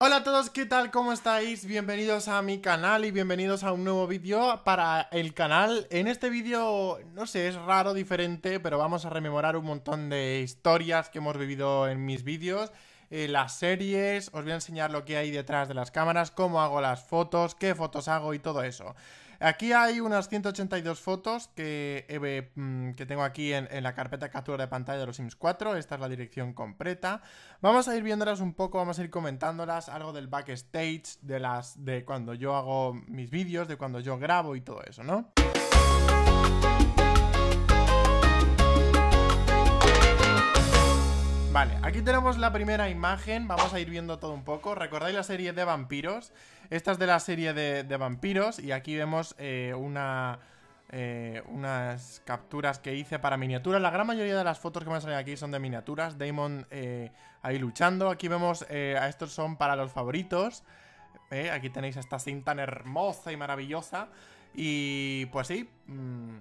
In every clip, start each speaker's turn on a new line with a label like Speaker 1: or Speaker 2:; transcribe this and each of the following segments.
Speaker 1: Hola a todos, ¿qué tal? ¿Cómo estáis? Bienvenidos a mi canal y bienvenidos a un nuevo vídeo para el canal. En este vídeo, no sé, es raro, diferente, pero vamos a rememorar un montón de historias que hemos vivido en mis vídeos. Eh, las series, os voy a enseñar lo que hay detrás de las cámaras, cómo hago las fotos, qué fotos hago y todo eso. Aquí hay unas 182 fotos que, eh, mm, que tengo aquí en, la carpeta captura de pantalla de los Sims 4. Esta es la dirección completa. Vamos a ir viéndolas un poco, vamos a ir comentándolas, algo del backstage, de las de cuando yo hago mis vídeos, de cuando yo grabo y todo eso, ¿no? Aquí tenemos la primera imagen, vamos a ir viendo todo un poco. ¿Recordáis la serie de vampiros? Esta es de la serie de, vampiros y aquí vemos eh. Eh, unas capturas que hice para miniaturas. La gran mayoría de las fotos que me salen aquí son de miniaturas. Damon eh, ahí luchando. Aquí vemos, a estos son para los favoritos. aquí tenéis esta cinta tan hermosa y maravillosa. Y pues sí, mm,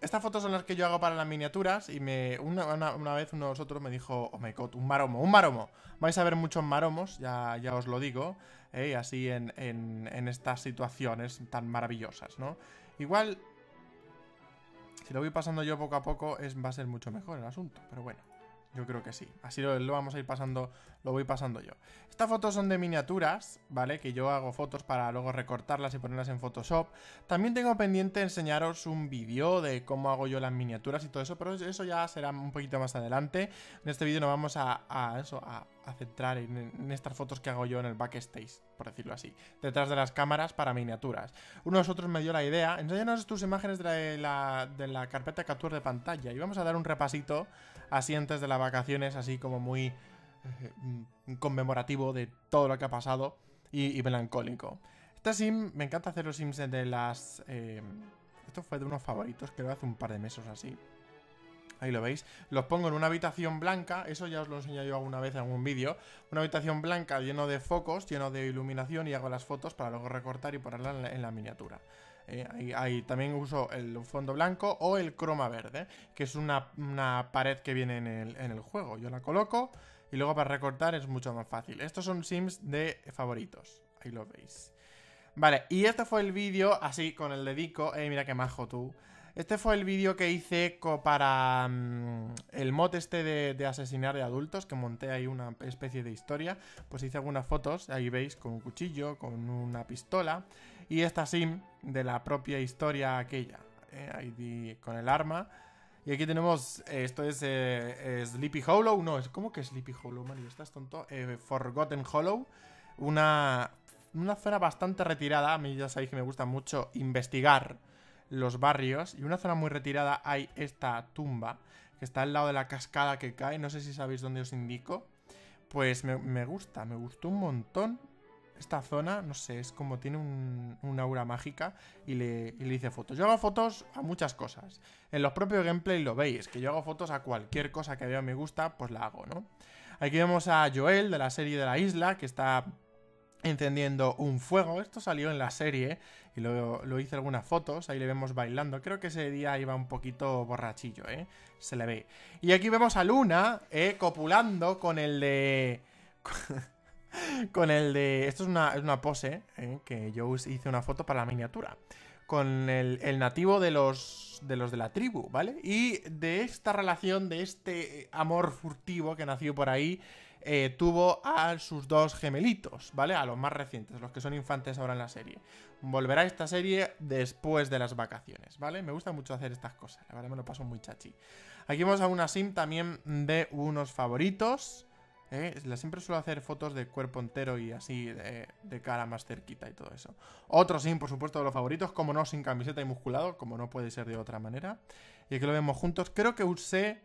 Speaker 1: estas fotos son las que yo hago para las miniaturas y me una, vez uno de nosotros me dijo, oh my god, un maromo, un maromo. Vais a ver muchos maromos, ya, ya os lo digo, ¿eh? así en, en, estas situaciones tan maravillosas, ¿no? Igual, si lo voy pasando yo poco a poco, es, va a ser mucho mejor el asunto, pero bueno. Yo creo que sí. Así lo, vamos a ir pasando, lo voy pasando yo. Estas fotos son de miniaturas, ¿vale? Que yo hago fotos para luego recortarlas y ponerlas en Photoshop. También tengo pendiente enseñaros un vídeo de cómo hago yo las miniaturas y todo eso, pero eso ya será un poquito más adelante. En este vídeo nos vamos a, eso, a, centrar en, estas fotos que hago yo en el backstage, por decirlo así. Detrás de las cámaras para miniaturas. Uno de nosotros me dio la idea. Enséñanos tus imágenes de la, de la carpeta de captura de pantalla y vamos a dar un repasito así antes de las vacaciones, así como muy eh, conmemorativo de todo lo que ha pasado y, melancólico. Este sim, me encanta hacer los sims de las... Eh, esto fue de unos favoritos, creo hace un par de meses así. Ahí lo veis. Los pongo en una habitación blanca. Eso ya os lo enseñé yo alguna vez en algún vídeo. Una habitación blanca lleno de focos, lleno de iluminación y hago las fotos para luego recortar y ponerlas en la miniatura. Eh, ahí, también uso el fondo blanco o el croma verde, que es una, pared que viene en el, juego. Yo la coloco y luego para recortar es mucho más fácil. Estos son sims de favoritos, ahí lo veis. Vale, y este fue el vídeo así con el dedico. Eh, mira qué majo tú. Este fue el vídeo que hice para mm, el mod este de, asesinar de adultos, que monté ahí una especie de historia. Pues hice algunas fotos, ahí veis, con un cuchillo, con una pistola y esta sim de la propia historia aquella, eh, ahí con el arma. Y aquí tenemos, eh, esto es eh, Sleepy Hollow, no, es como que Sleepy Hollow, Mario, estás tonto. Forgotten Hollow, una, una zona bastante retirada, a mí ya sabéis que me gusta mucho investigar los barrios. Y una zona muy retirada hay esta tumba, que está al lado de la cascada que cae, no sé si sabéis dónde os indico. Pues me, gusta, me gustó un montón esta zona, no sé, es como tiene un, aura mágica y le, hice fotos. Yo hago fotos a muchas cosas. En los propios gameplay lo veis, que yo hago fotos a cualquier cosa que veo me gusta, pues la hago, ¿no? Aquí vemos a Joel de la serie de la isla, que está encendiendo un fuego. Esto salió en la serie y lo, lo, hice algunas fotos. Ahí le vemos bailando. Creo que ese día iba un poquito borrachillo, ¿eh? Se le ve. Y aquí vemos a Luna, ¿eh? Copulando con el de... con el de... Esto es una, pose, ¿eh? que yo hice una foto para la miniatura. Con el, nativo de los, de los de la tribu, ¿vale? Y de esta relación, de este amor furtivo que nació por ahí, eh, tuvo a sus dos gemelitos, ¿vale? A los más recientes, los que son infantes ahora en la serie. Volverá esta serie después de las vacaciones, ¿vale? Me gusta mucho hacer estas cosas, la verdad me lo paso muy chachi. Aquí vamos a una sim también de unos favoritos, ¿eh? Siempre suelo hacer fotos de cuerpo entero y así de, cara más cerquita y todo eso. Otro sin, por supuesto, de los favoritos, como no, sin camiseta y musculado, como no puede ser de otra manera. Y aquí lo vemos juntos. Creo que usé,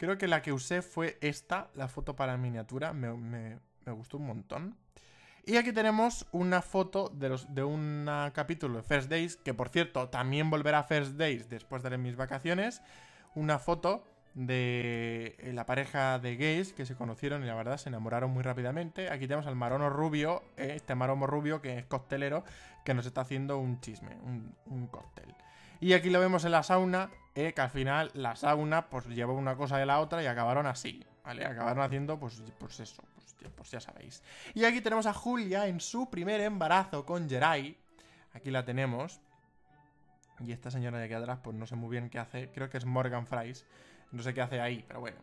Speaker 1: creo que la que usé fue esta, la foto para miniatura. Me, gustó un montón. Y aquí tenemos una foto de, de un capítulo de First Days, que por cierto también volverá a First Days después de mis vacaciones. Una foto de eh, la pareja de gays que se conocieron y la verdad se enamoraron muy rápidamente. Aquí tenemos al marono rubio, eh, este maromo rubio que es costelero, que nos está haciendo un chisme, un, cóctel. Y aquí lo vemos en la sauna, eh, que al final la sauna pues llevó una cosa de la otra y acabaron así. ¿vale? Acabaron haciendo, pues, pues eso, pues, pues, ya sabéis. Y aquí tenemos a Julia en su primer embarazo con Jerai. Aquí la tenemos. Y esta señora de aquí atrás, pues no sé muy bien qué hace. Creo que es Morgan Fries. No sé qué hace ahí, pero bueno.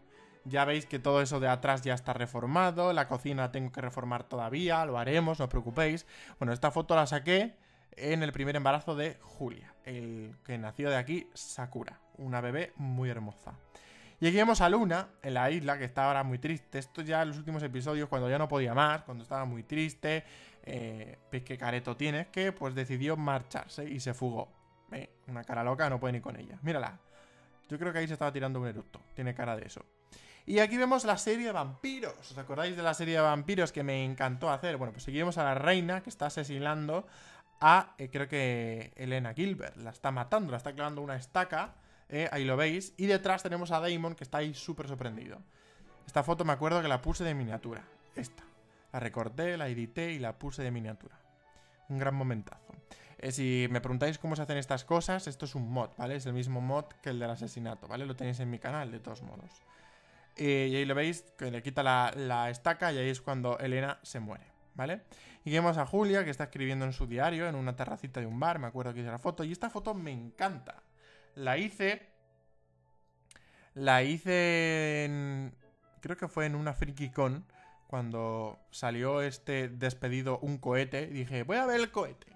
Speaker 1: Ya veis que todo eso de atrás ya está reformado. La cocina tengo que reformar todavía. Lo haremos, no os preocupéis. Bueno, esta foto la saqué en el primer embarazo de Julia. El que nació de aquí, Sakura. Una bebé muy hermosa. Y aquí vemos a Luna en la isla, que está ahora muy triste. Esto ya en los últimos episodios, cuando ya no podía más, cuando estaba muy triste. Eh, ¿Ves qué careto tiene? Que pues decidió marcharse y se fugó. Eh, una cara loca, no puede ni con ella. Mírala. Yo creo que ahí se estaba tirando un eructo. Tiene cara de eso. Y aquí vemos la serie de vampiros. ¿Os acordáis de la serie de vampiros que me encantó hacer? Bueno, pues seguimos a la reina que está asesinando a, eh, creo que, Elena Gilbert. La está matando, la está clavando una estaca. Eh, ahí lo veis. Y detrás tenemos a Damon que está ahí súper sorprendido. Esta foto me acuerdo que la puse de miniatura. Esta. La recorté, la edité y la puse de miniatura. Un gran momentazo. Eh, si me preguntáis cómo se hacen estas cosas, esto es un mod, ¿vale? Es el mismo mod que el del asesinato, ¿vale? Lo tenéis en mi canal, de todos modos. Y ahí lo veis, que le quita la, estaca y ahí es cuando Elena se muere, ¿vale? Y vemos a Julia, que está escribiendo en su diario, en una terracita de un bar, me acuerdo que hice la foto, y esta foto me encanta. La hice... La hice en... Creo que fue en una FrikiCon, cuando salió este despedido un cohete, dije, voy a ver el cohete.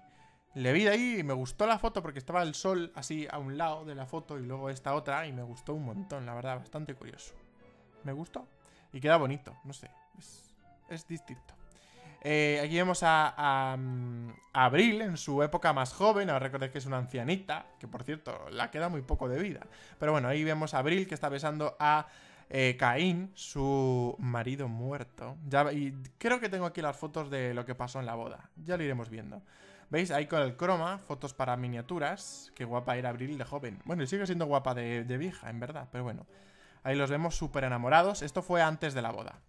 Speaker 1: Le vi de ahí y me gustó la foto porque estaba el sol así a un lado de la foto y luego esta otra y me gustó un montón, la verdad, bastante curioso. Me gustó y queda bonito, no sé, es, distinto. Eh, aquí vemos a, mm, a, Abril en su época más joven. Ahora recordé que es una ancianita, que por cierto, la queda muy poco de vida. Pero bueno, ahí vemos a Abril que está besando a eh, Caín, su marido muerto. Ya, y creo que tengo aquí las fotos de lo que pasó en la boda. Ya lo iremos viendo. ¿Veis? Ahí con el croma, fotos para miniaturas. Qué guapa era Abril de joven. Bueno, y sigue siendo guapa de, vieja, en verdad, pero bueno. Ahí los vemos súper enamorados. Esto fue antes de la boda.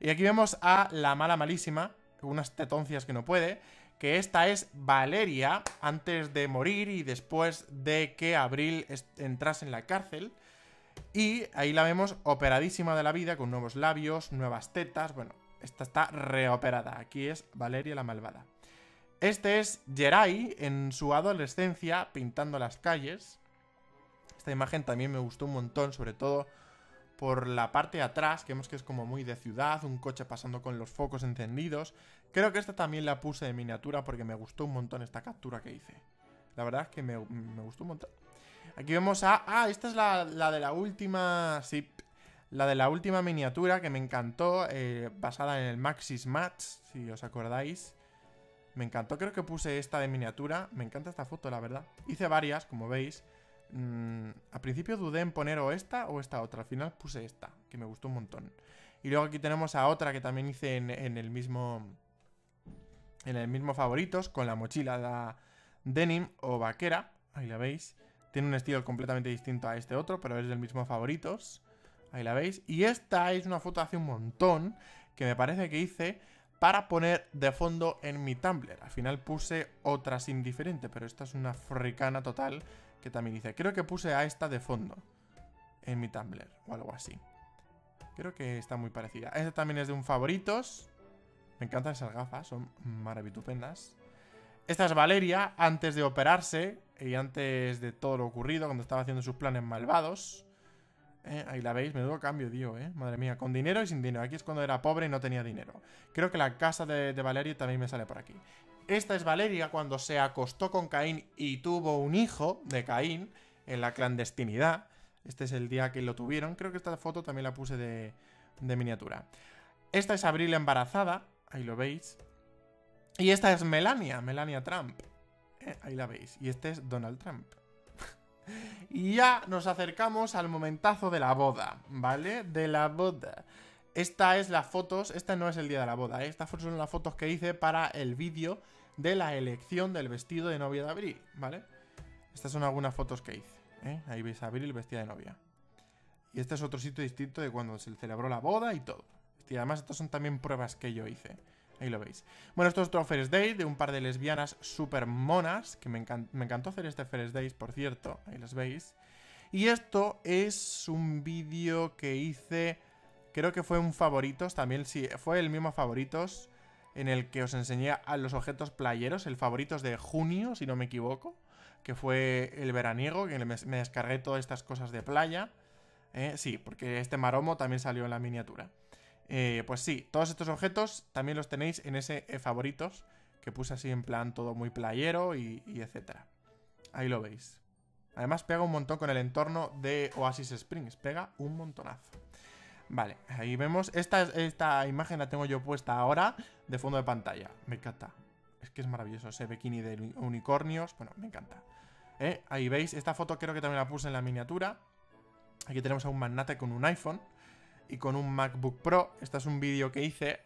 Speaker 1: Y aquí vemos a la mala malísima, unas tetoncias que no puede, que esta es Valeria antes de morir y después de que Abril entrase en la cárcel. Y ahí la vemos operadísima de la vida, con nuevos labios, nuevas tetas. Bueno, esta está reoperada. Aquí es Valeria la malvada. Este es Jerai en su adolescencia pintando las calles. Esta imagen también me gustó un montón, sobre todo por la parte de atrás, que vemos que es como muy de ciudad, un coche pasando con los focos encendidos. Creo que esta también la puse de miniatura porque me gustó un montón esta captura que hice. La verdad es que me, gustó un montón. Aquí vemos a... Ah, esta es la, de la última... Sí, la de la última miniatura que me encantó, eh, basada en el Maxis Match, si os acordáis. Me encantó, creo que puse esta de miniatura. Me encanta esta foto, la verdad. Hice varias, como veis. Mm, al principio dudé en poner o esta o esta otra. Al final puse esta, que me gustó un montón. Y luego aquí tenemos a otra que también hice en, el mismo... En el mismo favoritos, con la mochila la denim o vaquera. Ahí la veis. Tiene un estilo completamente distinto a este otro, pero es del mismo favoritos. Ahí la veis. Y esta es una foto hace un montón que me parece que hice para poner de fondo en mi Tumblr. Al final puse otras indiferente, pero esta es una fricana total que también dice. Creo que puse a esta de fondo en mi Tumblr o algo así. Creo que está muy parecida. Esta también es de un favoritos. Me encantan esas gafas, son maravilloso. Esta es Valeria antes de operarse y antes de todo lo ocurrido, cuando estaba haciendo sus planes malvados. Eh, ahí la veis, menudo cambio, tío, eh. Madre mía, con dinero y sin dinero. Aquí es cuando era pobre y no tenía dinero. Creo que la casa de, Valeria también me sale por aquí. Esta es Valeria cuando se acostó con Caín y tuvo un hijo de Caín en la clandestinidad. Este es el día que lo tuvieron. Creo que esta foto también la puse de, miniatura. Esta es Abril embarazada. Ahí lo veis. Y esta es Melania, Melania Trump. Eh, ahí la veis. Y este es Donald Trump. Y ya nos acercamos al momentazo de la boda, ¿vale? De la boda. Esta es las fotos, esta no es el día de la boda, ¿eh? estas son las fotos que hice para el vídeo de la elección del vestido de novia de Abril, ¿vale? Estas son algunas fotos que hice, ¿eh? Ahí veis a Abril vestida de novia. Y este es otro sitio distinto de cuando se celebró la boda y todo. Y además estas son también pruebas que yo hice. Ahí lo veis. Bueno, esto es otro First Day de un par de lesbianas super monas. Que me, encantó hacer este First Days, por cierto. Ahí las veis. Y esto es un vídeo que hice Creo que fue un favoritos también, sí, fue el mismo favoritos en el que os enseñé a los objetos playeros, el favoritos de junio, si no me equivoco, que fue el veraniego, que me, descargué todas estas cosas de playa. Eh, sí, porque este maromo también salió en la miniatura. Eh, pues sí, todos estos objetos también los tenéis en ese eh, favoritos que puse así en plan todo muy playero y, y. Ahí lo veis. Además pega un montón con el entorno de Oasis Springs, pega un montonazo. Vale, ahí vemos. Esta, esta imagen la tengo yo puesta ahora de fondo de pantalla. Me encanta. Es que es maravilloso ese bikini de unicornios. Bueno, me encanta. ¿Eh? Ahí veis, esta foto creo que también la puse en la miniatura. Aquí tenemos a un magnate con un iPhone y con un MacBook Pro. Este es un vídeo que hice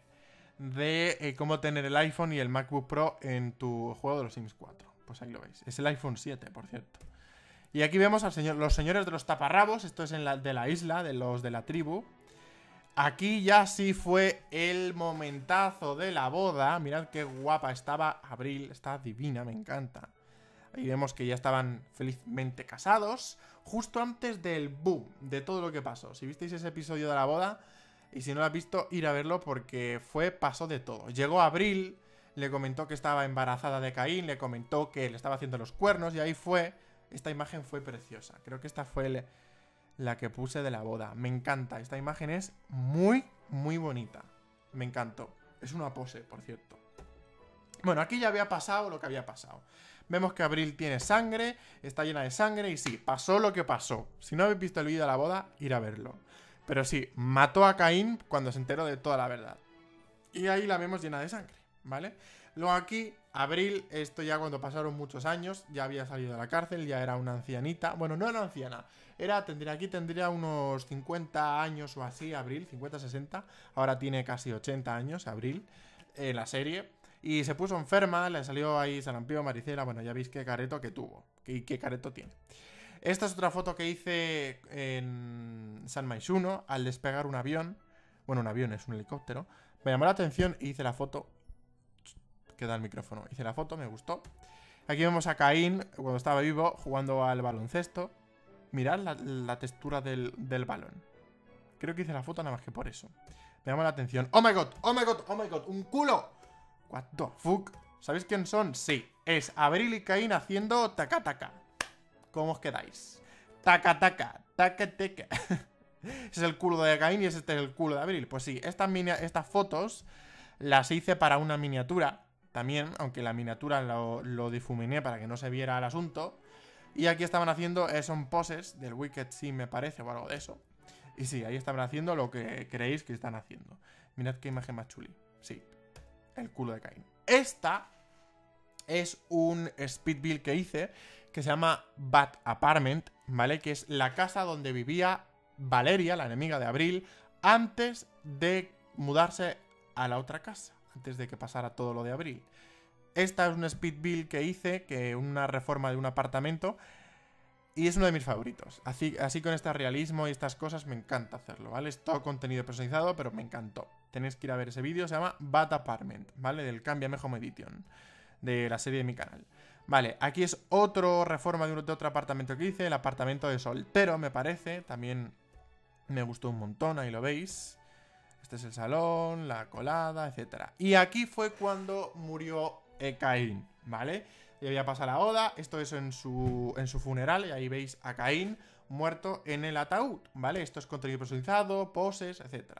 Speaker 1: de eh, cómo tener el iPhone y el MacBook Pro en tu juego de los Sims 4. Pues ahí lo veis. Es el iPhone 7, por cierto. Y aquí vemos a los señores de los taparrabos. Esto es de la isla, de los de la tribu. Aquí ya sí fue el momentazo de la boda. Mirad qué guapa estaba Abril. Está divina, me encanta. Ahí vemos que ya estaban felizmente casados. Justo antes del boom de todo lo que pasó. Si visteis ese episodio de la boda, y si no lo has visto, ir a verlo porque fue paso de todo. Llegó Abril, le comentó que estaba embarazada de Caín, le comentó que le estaba haciendo los cuernos, y ahí fue. Esta imagen fue preciosa. Creo que esta fue el la que puse de la boda. Me encanta. Esta imagen es muy, muy bonita. Me encantó. Es una pose, por cierto. Bueno, aquí ya había pasado lo que había pasado. Vemos que Abril tiene sangre, está llena de sangre y sí, pasó lo que pasó. Si no habéis visto el vídeo de la boda, ir a verlo. Pero sí, mató a Caín cuando se enteró de toda la verdad. Y ahí la vemos llena de sangre, ¿vale? Luego aquí, Abril, esto ya cuando pasaron muchos años, ya había salido de la cárcel, ya era una ancianita. Bueno, no era anciana, era, tendría aquí tendría unos 50 años o así, Abril, 50, 60. Ahora tiene casi 80 años, Abril, en la serie. Y se puso enferma, le salió ahí sarampión, maricela. Bueno, ya veis qué careto que tuvo. Y qué careto tiene. Esta es otra foto que hice en San Maisuno al despegar un avión. Bueno, un avión es un helicóptero. Me llamó la atención y hice la foto. Queda el micrófono. Hice la foto, me gustó. Aquí vemos a Caín cuando estaba vivo jugando al baloncesto. Mirad la, textura del, balón. Creo que hice la foto nada más que por eso. Me llama la atención. ¡Oh my god! ¡Oh my god! ¡Oh my god! ¡Un culo! What the fuck? ¿Sabéis quién son? Sí. Es Abril y Caín haciendo taca taca. ¿Cómo os quedáis? Taca taca. Taca taca. ese es el culo de Caín y ese es el culo de Abril. Pues sí, estas, estas fotos las hice para una miniatura. También, aunque la miniatura lo, difuminé para que no se viera el asunto. Y aquí estaban haciendo, eh, son poses del Wicked Sim, me parece, o algo de eso. Y sí, ahí estaban haciendo lo que creéis que están haciendo. Mirad qué imagen más chuli. Sí, el culo de Cain. Esta es un speed build que hice que se llama Bat Apartment, ¿vale? Que es la casa donde vivía Valeria, la enemiga de Abril, antes de mudarse a la otra casa, antes de que pasara todo lo de Abril. Esta es un speed build que hice, que una reforma de un apartamento. Y es uno de mis favoritos. Así, con este realismo y estas cosas me encanta hacerlo, ¿vale? Es todo contenido personalizado, pero me encantó. Tenéis que ir a ver ese vídeo, se llama Bat Apartment, ¿vale? Del Cambia Home Edition, de la serie de mi canal. Vale, aquí es otro reforma de, otro apartamento que hice, el apartamento de soltero, me parece. También me gustó un montón, ahí lo veis. Este es el salón, la colada, etc. Y aquí fue cuando murió Caín, ¿vale? Y había pasado la oda, esto es en su, en su funeral, y ahí veis a Caín muerto en el ataúd, ¿vale? Esto es contenido personalizado, poses, etc.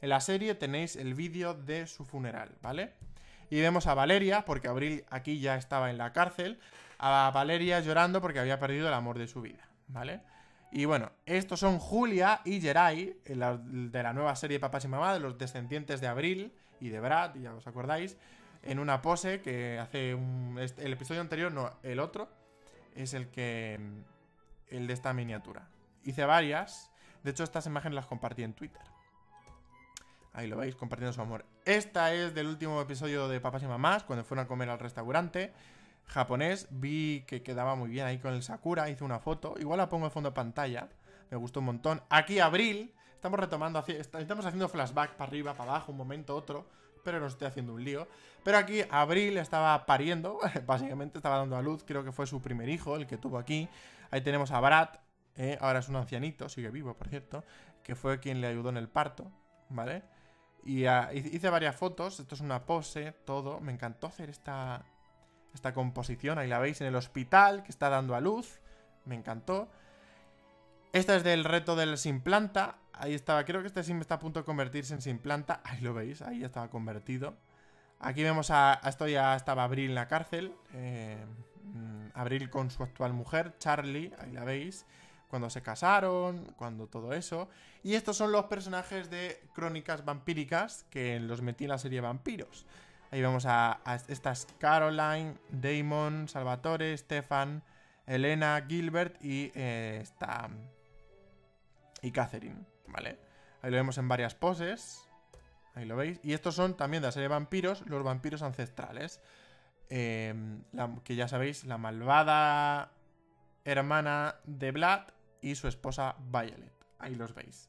Speaker 1: En la serie tenéis el vídeo de su funeral, ¿vale? Y vemos a Valeria, porque Abril aquí ya estaba en la cárcel, a Valeria llorando porque había perdido el amor de su vida, ¿vale? Y bueno, estos son Julia y Jerai, de la nueva serie Papás y Mamá, de los descendientes de Abril y de Brad, ya os acordáis, en una pose que hace un... El episodio anterior, no, el otro, es el que... El de esta miniatura. Hice varias. De hecho, estas imágenes las compartí en Twitter. Ahí lo veis, compartiendo su amor. Esta es del último episodio de Papás y Mamás, cuando fueron a comer al restaurante japonés. Vi que quedaba muy bien ahí con el Sakura, hice una foto. Igual la pongo en fondo de pantalla. Me gustó un montón. Aquí Abril. Estamos retomando, estamos haciendo flashback para arriba, para abajo, un momento, otro pero no estoy haciendo un lío. Pero aquí Abril estaba pariendo, básicamente estaba dando a luz, creo que fue su primer hijo, el que tuvo aquí. Ahí tenemos a Brad, eh, ahora es un ancianito, sigue vivo, por cierto, que fue quien le ayudó en el parto, ¿vale? Y ah, hice varias fotos, esto es una pose, todo. Me encantó hacer esta, esta composición, ahí la veis en el hospital que está dando a luz. Me encantó. Esta es del reto del sin planta. Ahí estaba, creo que este sim está a punto de convertirse en sin planta. Ahí lo veis, ahí ya estaba convertido. Aquí vemos a, esto ya estaba Abril en la cárcel. eh, mm, Abril con su actual mujer, Charlie, ahí la veis. Cuando se casaron, cuando todo eso. Y estos son los personajes de Crónicas Vampíricas que los metí en la serie Vampiros. Ahí vemos a, estas Caroline, Damon, Salvatore, Stefan, Elena, Gilbert y eh, esta... Y Catherine, ¿vale? Ahí lo vemos en varias poses. Ahí lo veis. Y estos son también de la serie Vampiros, los vampiros ancestrales. La- que ya sabéis, la malvada hermana de Vlad y su esposa Violet. Ahí los veis.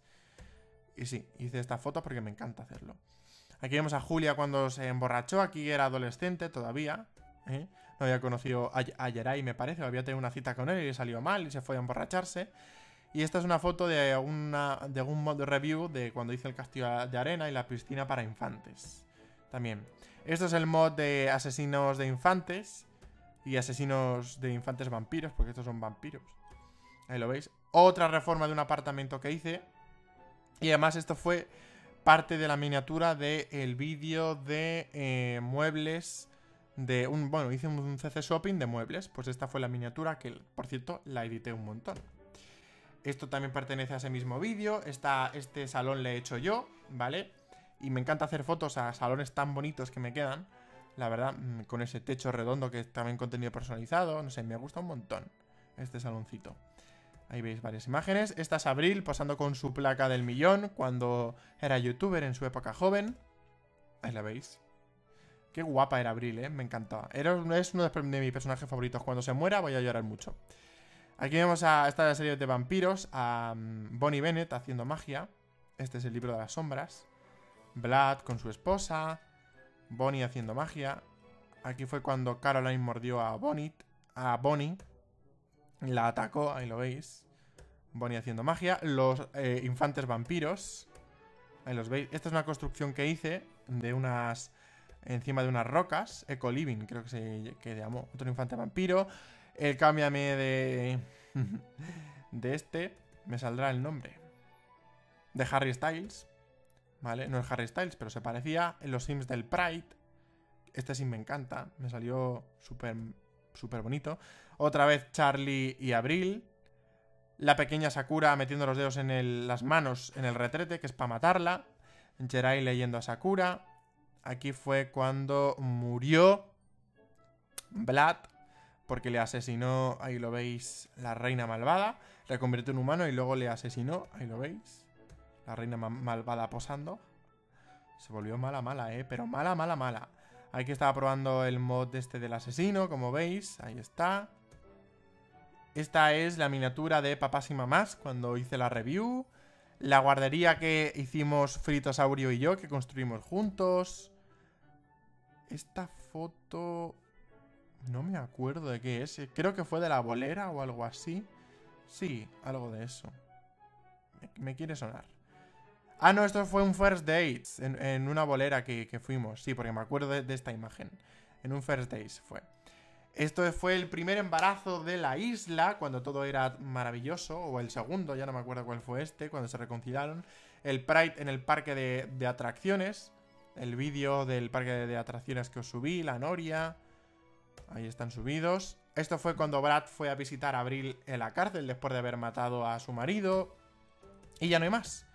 Speaker 1: Y sí, hice esta foto porque me encanta hacerlo. Aquí vemos a Julia cuando se emborrachó. Aquí era adolescente todavía. ¿eh? No había conocido a, a me parece. Había tenido una cita con él y le salió mal y se fue a emborracharse. Y esta es una foto de, una, de un mod review de cuando hice el castillo de arena y la piscina para infantes. También. Esto es el mod de asesinos de infantes y asesinos de infantes vampiros, porque estos son vampiros. Ahí lo veis. Otra reforma de un apartamento que hice. Y además esto fue parte de la miniatura del vídeo de eh, muebles de un... Bueno, hice un CC Shopping de muebles. Pues esta fue la miniatura que, por cierto, la edité un montón. Esto también pertenece a ese mismo vídeo. Este salón le he hecho yo, ¿vale? Y me encanta hacer fotos a salones tan bonitos que me quedan. La verdad, mm, con ese techo redondo que es también contenido personalizado. No sé, me gusta un montón este saloncito. Ahí veis varias imágenes. Esta es Abril posando con su placa del millón cuando era youtuber en su época joven. Ahí la veis. Qué guapa era Abril, ¿eh? Me encantaba. Era, es uno de mis personajes favoritos. Cuando se muera voy a llorar mucho. Aquí vemos a esta serie de vampiros, a mm, Bonnie Bennett haciendo magia. Este es el libro de las sombras. Vlad con su esposa. Bonnie haciendo magia. Aquí fue cuando Caroline mordió a Bonnie. A Bonnie. La atacó, ahí lo veis. Bonnie haciendo magia. Los eh, infantes vampiros. Ahí los veis. Esta es una construcción que hice de unas. Encima de unas rocas. Eco Living, creo que se que llamó. Otro infante vampiro. El cámbiame de. de este. Me saldrá el nombre. De Harry Styles. ¿Vale? No es Harry Styles, pero se parecía en los Sims del Pride. Este sim me encanta. Me salió súper súper bonito. Otra vez Charlie y Abril. La pequeña Sakura metiendo los dedos en el- las manos en el retrete, que es para matarla. Jerai leyendo a Sakura. Aquí fue cuando murió Vlad, porque le asesinó, ahí lo veis, la reina malvada. Le convirtió en humano y luego le asesinó, ahí lo veis. La reina ma- malvada posando. Se volvió mala, mala, eh, pero mala, mala, mala. Aquí estaba probando el mod este del asesino, como veis. Ahí está. Esta es la miniatura de papás y mamás cuando hice la review. La guardería que hicimos Fritosaurio y yo, que construimos juntos. Esta foto... No me acuerdo de qué es. Creo que fue de la bolera o algo así. Sí, algo de eso. Me, quiere sonar. Ah, no, esto fue un First Dates. En, una bolera que, fuimos. Sí, porque me acuerdo de, de esta imagen. En un First Dates fue. Esto fue el primer embarazo de la isla, cuando todo era maravilloso, o el segundo, ya no me acuerdo cuál fue este, cuando se reconciliaron. El Pride en el parque de, atracciones, el vídeo del parque de, de atracciones que os subí, la Noria. Ahí están subidos. Esto fue cuando Brad fue a visitar a Abril en la cárcel después de haber matado a su marido. Y ya no hay más.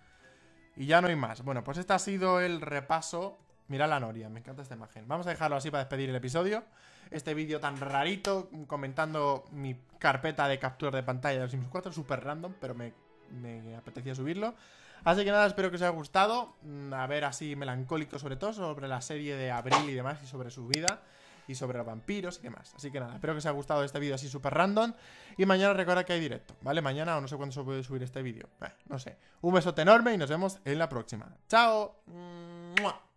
Speaker 1: Y ya no hay más. Bueno, pues este ha sido el repaso. Mira la Noria, me encanta esta imagen. Vamos a dejarlo así para despedir el episodio. Este vídeo tan rarito, comentando mi carpeta de capturas de pantalla de los Sims 4, súper random, pero me, apetecía subirlo. Así que nada, espero que os haya gustado. Mm, A ver, así melancólico sobre todo, sobre la serie de Abril y demás, y sobre su vida, y sobre los vampiros y demás. Así que nada, espero que os haya gustado este vídeo así súper random. Y mañana recuerda que hay directo, ¿vale? Mañana o no sé cuándo se puede subir este vídeo. No sé. Un besote enorme y nos vemos en la próxima. ¡Chao! ¡Mua!